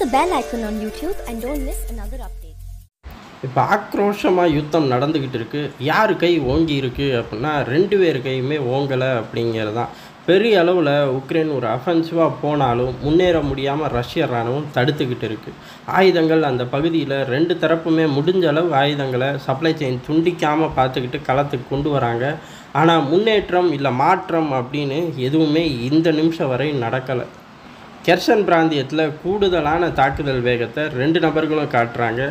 the bell icon on YouTube and don't miss another update. இப்போ ஆக்ரோஷமாக யுத்தம் நடந்துக்கிட்டு இருக்கு. யார் கை ஓங்கி இருக்கு அப்படின்னா ரெண்டு பேர் கையுமே ஓங்கலை அப்படிங்கிறது தான் பெரிய அளவில் உக்ரைன் ஒரு அஃபென்சிவாக போனாலும் முன்னேற முடியாமல் ரஷ்ய இராணுவம் தடுத்துக்கிட்டு இருக்குது ஆயுதங்கள் அந்த பகுதியில் ரெண்டு தரப்புமே முடிஞ்ச அளவு ஆயுதங்களை சப்ளை செயின் துண்டிக்காமல் பார்த்துக்கிட்டு களத்துக்கு கொண்டு வராங்க. ஆனால் முன்னேற்றம் இல்லை மாற்றம் அப்படின்னு எதுவுமே இந்த நிமிஷம் வரை நடக்கலை. கெர்ஷன் பிராந்தியத்தில் கூடுதலான தாக்குதல் வேகத்தை ரெண்டு நபர்களும் காட்டுறாங்க.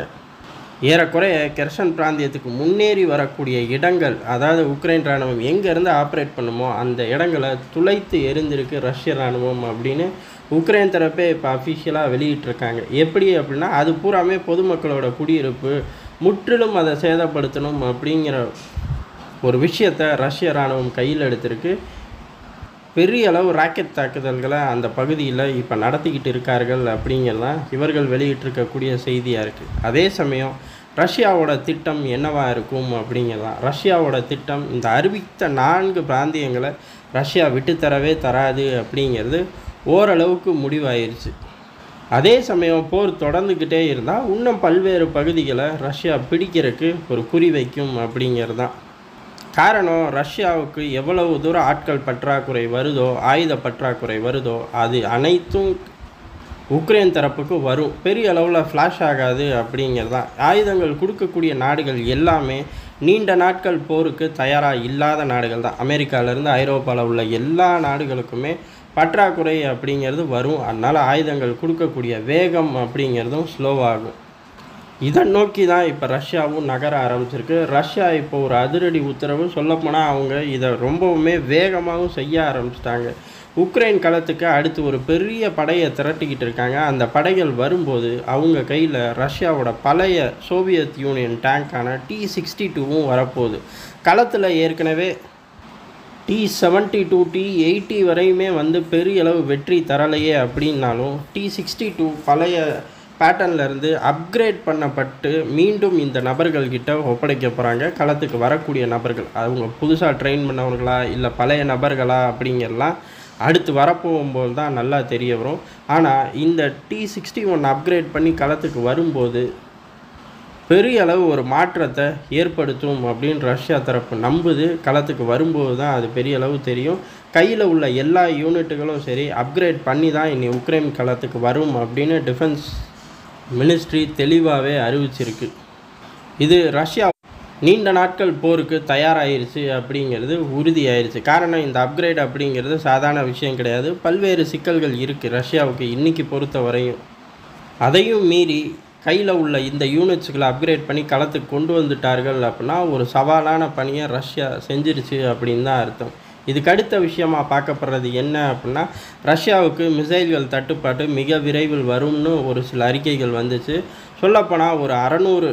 ஏறக்குறைய கெர்ஷன் பிராந்தியத்துக்கு முன்னேறி வரக்கூடிய இடங்கள் அதாவது உக்ரைன் இராணுவம் எங்கேருந்து ஆப்ரேட் பண்ணுமோ அந்த இடங்களை துளைத்து எரிந்திருக்கு ரஷ்ய இராணுவம் அப்படின்னு உக்ரைன் தரப்பே இப்போ அஃபிஷியலாக வெளியிட்டிருக்காங்க. எப்படி அப்படின்னா அது பூராமே பொதுமக்களோட குடியிருப்பு முற்றிலும் அதை சேதப்படுத்தணும் அப்படிங்கிற ஒரு விஷயத்தை ரஷ்ய இராணுவம் கையில் எடுத்திருக்கு. பெரிய அளவு ராக்கெட் தாக்குதல்களை அந்த பகுதியில் இப்போ நடத்திக்கிட்டு இருக்கார்கள் அப்படிங்கிறதான் இவர்கள் வெளியிட்டிருக்கக்கூடிய செய்தியாக இருக்குது அதே சமயம் ரஷ்யாவோட திட்டம் என்னவா இருக்கும் அப்படிங்கிறதான் ரஷ்யாவோட திட்டம் இந்த அறிவித்த நான்கு பிராந்தியங்களை ரஷ்யா விட்டுத்தரவே தராது அப்படிங்கிறது ஓரளவுக்கு முடிவாயிருச்சு. அதே சமயம் போர் தொடர்ந்துக்கிட்டே இருந்தால் இன்னும் பல்வேறு பகுதிகளை ரஷ்யா பிடிக்கிறதுக்கு ஒரு குறிவைக்கும் அப்படிங்கிறது தான் காரணம் ரஷ்யாவுக்கு எவ்வளவு தூரம் ஆட்கள் பற்றாக்குறை வருதோ ஆயுத பற்றாக்குறை வருதோ அது அனைத்தும் உக்ரைன் தரப்புக்கு வரும். பெரிய அளவில் ஃப்ளாஷ் ஆகாது அப்படிங்கிறது தான் ஆயுதங்கள் கொடுக்கக்கூடிய நாடுகள் எல்லாமே நீண்ட நாட்கள் போருக்கு தயாராக இல்லாத நாடுகள் தான் அமெரிக்காவிலேருந்து ஐரோப்பாவில் உள்ள எல்லா நாடுகளுக்குமே பற்றாக்குறை அப்படிங்கிறது வரும். அதனால் ஆயுதங்கள் கொடுக்கக்கூடிய வேகம் அப்படிங்கிறதும் ஸ்லோவாகும் இதை நோக்கி தான் இப்போ ரஷ்யாவும் நகர ஆரம்பிச்சிருக்கு. ரஷ்யா இப்போ ஒரு அதிரடி உத்தரவு. சொல்லப்போனால் அவங்க இதை ரொம்பவுமே வேகமாகவும் செய்ய ஆரம்பிச்சிட்டாங்க. உக்ரைன் களத்துக்கு அடுத்து ஒரு பெரிய படையை திரட்டிக்கிட்டு இருக்காங்க. அந்த படைகள் வரும்போது அவங்க கையில் ரஷ்யாவோட பழைய சோவியத் யூனியன் டேங்க்கான டி சிக்ஸ்டி டூவும் வரப்போகுது. களத்தில் ஏற்கனவே T seventy two T eighty வரையுமே வந்து பெரிய அளவு வெற்றி தரலையே அப்படின்னாலும் டி சிக்ஸ்டி டூ பழைய பேட்டர்னில் இருந்து அப்கிரேட் பண்ணப்பட்டு மீண்டும் இந்த நபர்கள்கிட்ட ஒப்படைக்க போகிறாங்க களத்துக்கு வரக்கூடிய நபர்கள். அவங்க புதுசாக ட்ரெயின் பண்ணவர்களா இல்லை பழைய நபர்களா அப்படிங்கிறலாம் அடுத்து வரப்போகும்போது தான் நல்லா தெரிய வரும். ஆனால் இந்த டி சிக்ஸ்டி ஒன் அப்கிரேட் பண்ணி களத்துக்கு வரும்போது பெரிய அளவு ஒரு மாற்றத்தை ஏற்படுத்தும் அப்படின்னு ரஷ்யா தரப்பு நம்புது. களத்துக்கு வரும்போது தான் அது பெரிய அளவு தெரியும். கையில் உள்ள எல்லா யூனிட்டுகளும் சரி அப்கிரேட் பண்ணி தான் இனி உக்ரைன் களத்துக்கு வரும் அப்படின்னு டிஃபென்ஸ் மினிஸ்ட்ரி தெளிவாகவே அறிவிச்சிருக்கு. இது ரஷ்யா நீண்ட நாட்கள் போருக்கு தயாராகிருச்சு அப்படிங்கிறது உறுதியாயிருச்சு. காரணம் இந்த அப்கிரேட் அப்படிங்கிறது சாதாரண விஷயம் கிடையாது. பல்வேறு சிக்கல்கள் இருக்குது ரஷ்யாவுக்கு இன்னைக்கு பொறுத்த வரையும் அதையும் மீறி கையில் உள்ள இந்த யூனிட்ஸுகளை அப்கிரேட் பண்ணி களத்துக்கு கொண்டு வந்துட்டார்கள் அப்படின்னா ஒரு சவாலான பணியை ரஷ்யா செஞ்சிருச்சு அப்படின்னு தான் அர்த்தம். இதுக்கு அடுத்த விஷயமா பார்க்கப்படுறது என்ன அப்படின்னா ரஷ்யாவுக்கு மிசைல்கள் தட்டுப்பாடு மிக விரைவில் வரும்னு ஒரு சில அறிக்கைகள் வந்துச்சு. சொல்லப்போனால் ஒரு அறநூறு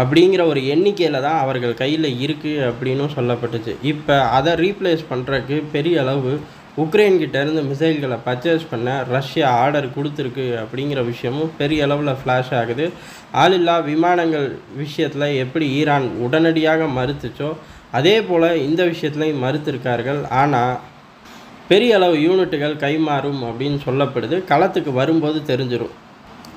அப்படிங்கிற ஒரு எண்ணிக்கையில் தான் அவர்கள் கையில் இருக்குது அப்படின்னும் சொல்லப்பட்டுச்சு. இப்போ அதை ரீப்ளேஸ் பண்ணுறதுக்கு பெரிய அளவு உக்ரைன்கிட்டேருந்து மிசைல்களை பர்ச்சேஸ் பண்ண ரஷ்யா ஆர்டர் கொடுத்துருக்கு அப்படிங்கிற விஷயமும் பெரிய அளவில் ஃப்ளாஷ் ஆகுது. ஆளில்லா விமானங்கள் விஷயத்தில் எப்படி ஈரான் உடனடியாக மறுத்துச்சோ அதே போல் இந்த விஷயத்துலையும் மறுத்திருக்கார்கள். ஆனால் பெரிய அளவு யூனிட்டுகள் கைமாறும் அப்படின்னு சொல்லப்படுது. களத்துக்கு வரும்போது தெரிஞ்சிடும்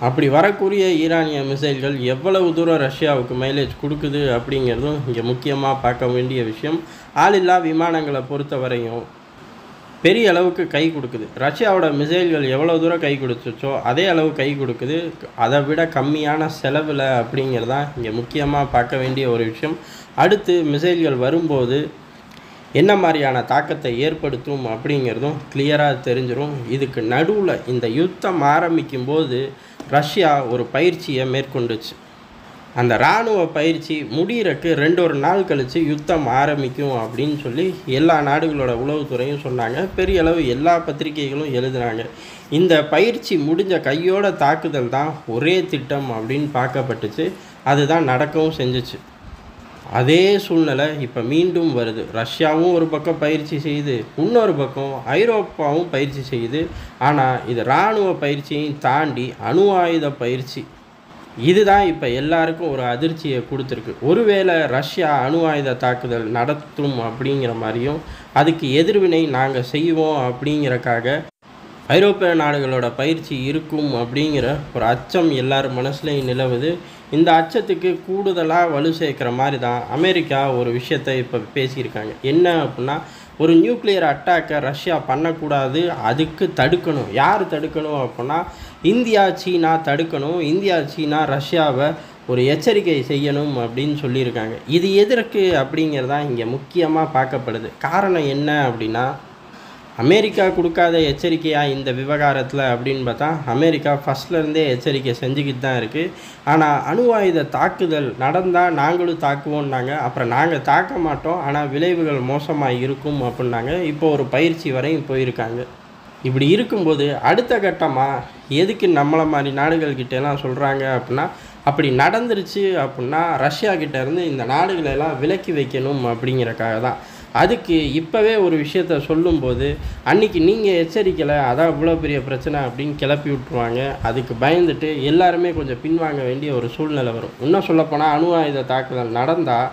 அப்படி வரக்கூடிய ஈரானிய மிசைல்கள் எவ்வளவு தூரம் ரஷ்யாவுக்கு மைலேஜ் கொடுக்குது அப்படிங்கிறதும் இங்கே முக்கியமாக பார்க்க வேண்டிய விஷயம். ஆளில்லா விமானங்களை பொறுத்த வரையும் பெரிய அளவுக்கு கை கொடுக்குது. ரஷ்யாவோட மிசைல்கள் எவ்வளோ தூரம் கை கொடுத்துச்சோ அதே அளவு கை கொடுக்குது. அதை விட கம்மியான செலவில் அப்படிங்கிறது தான் இங்கே முக்கியமாக பார்க்க வேண்டிய ஒரு விஷயம். அடுத்து மிசைல்கள் வரும்போது என்ன மாதிரியான தாக்கத்தை ஏற்படுத்தும் அப்படிங்கிறதும் கிளியராக தெரிஞ்சிடும் இதுக்கு நடுவில் இந்த யுத்தம் ஆரம்பிக்கும் போது ரஷ்யா ஒரு பயிற்சியை மேற்கொண்டுச்சு. அந்த இராணுவ பயிற்சி முடிகிறக்கு ரெண்டு ஒரு நாள் கழித்து யுத்தம் ஆரம்பிக்கும் அப்படின்னு சொல்லி எல்லா நாடுகளோட உளவுத்துறையும் சொன்னாங்க. பெரிய அளவு எல்லா பத்திரிகைகளும் எழுதுனாங்க. இந்த பயிற்சி முடிஞ்ச கையோட தாக்குதல் தான் ஒரே திட்டம் அப்படின்னு பார்க்கப்பட்டுச்சு. அதுதான் நடக்கவும் செஞ்சுச்சு. அதே சூழ்நிலை இப்போ மீண்டும் வருது. ரஷ்யாவும் ஒரு பக்கம் பயிற்சி செய்யுது. இன்னொரு பக்கம் ஐரோப்பாவும் பயிற்சி செய்யுது. ஆனால் இது இராணுவ பயிற்சியையும் தாண்டி அணு ஆயுத பயிற்சி இதுதான் இப்போ எல்லாருக்கும் ஒரு அதிர்ச்சியை கொடுத்துருக்கு. ஒருவேளை ரஷ்யா அணு ஆயுத தாக்குதல் நடத்தும் அப்படிங்கிற மாதிரியும் அதுக்கு எதிர்வினை நாங்கள் செய்வோம் அப்படிங்கிறக்காக ஐரோப்பிய நாடுகளோட பயிற்சி இருக்கும் அப்படிங்கிற ஒரு அச்சம் எல்லார் மனசுலையும் நிலவுது. இந்த அச்சத்துக்கு கூடுதலாக வலு சேர்க்குற மாதிரி தான் அமெரிக்கா ஒரு விஷயத்தை இப்போ பேசியிருக்காங்க. என்ன அப்படின்னா ஒரு நியூக்ளியர் அட்டாக்கை ரஷ்யா பண்ணக்கூடாது அதுக்கு தடுக்கணும். யார் தடுக்கணும் அப்படின்னா இந்தியா சீனா தடுக்கணும். இந்தியா சீனா ரஷ்யாவை ஒரு எச்சரிக்கை செய்யணும் அப்படின்னு சொல்லியிருக்காங்க. இது எதற்கு அப்படிங்கிறதான் இங்கே முக்கியமாக பார்க்கப்படுது. காரணம் என்ன அப்படின்னா அமெரிக்கா கொடுக்காத எச்சரிக்கையாக இந்த விவகாரத்தில் அப்படின்னு பார்த்தா அமெரிக்கா ஃபஸ்ட்லேருந்தே எச்சரிக்கை செஞ்சுக்கிட்டு தான் இருக்குது ஆனால் அணு ஆயுத தாக்குதல் நடந்தால் நாங்களும் தாக்குவோம்னாங்க. அப்புறம் நாங்கள் தாக்க மாட்டோம். ஆனால் விளைவுகள் மோசமாக இருக்கும் அப்படின்னாங்க. இப்போ ஒரு பயிற்சி வரையும் போயிருக்காங்க. இப்படி இருக்கும்போது அடுத்த கட்டமாக எதுக்கு நம்மளை மாதிரி நாடுகள்கிட்டலாம் சொல்கிறாங்க அப்படின்னா அப்படி நடந்துருச்சு அப்படின்னா ரஷ்யா கிட்டேருந்து இந்த நாடுகளெல்லாம் விலக்கி வைக்கணும் அப்படிங்கிறக்காக தான். அதுக்கு இப்போவே ஒரு விஷயத்த சொல்லும்போது அன்றைக்கி நீங்கள் எச்சரிக்கலை அதான் இவ்வளோ பெரிய பிரச்சனை அப்படின்னு கிளப்பி விட்ருவாங்க அதுக்கு பயந்துட்டு எல்லாருமே கொஞ்சம் பின்வாங்க வேண்டிய ஒரு சூழ்நிலை வரும். இன்னும் சொல்லப்போனால் அணு ஆயுத தாக்குதல் நடந்தால்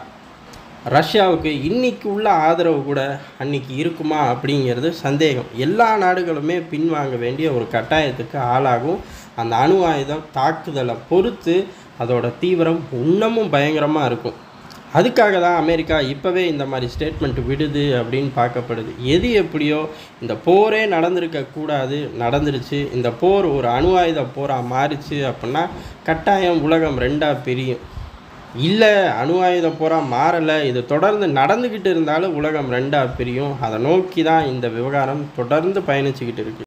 ரஷ்யாவுக்கு இன்னைக்கு உள்ள ஆதரவு கூட அன்னைக்கு இருக்குமா அப்படிங்கிறது சந்தேகம். எல்லா நாடுகளுமே பின்வாங்க வேண்டிய ஒரு கட்டாயத்துக்கு ஆளாகும். அந்த அணு ஆயுதம் தாக்குதலை பொறுத்து அதோட தீவிரம் இன்னமும் பயங்கரமாக இருக்கும். அதுக்காக தான் அமெரிக்கா இப்போவே இந்த மாதிரி ஸ்டேட்மெண்ட் விடுது அப்படின்னு பார்க்கப்படுது. எது எப்படியோ இந்த போரே நடந்திருக்க கூடாது நடந்துருச்சு. இந்த போர் ஒரு அணு ஆயுத போராக மாறிச்சு அப்படின்னா கட்டாயம் உலகம் ரெண்டாக பிரியும். இல்லை அணு ஆயுத போராக மாறலை இது தொடர்ந்து நடந்துக்கிட்டு இருந்தாலும் உலகம் ரெண்டாக பிரியும். அதை நோக்கி தான் இந்த விவகாரம் தொடர்ந்து பயணிச்சுக்கிட்டு இருக்குது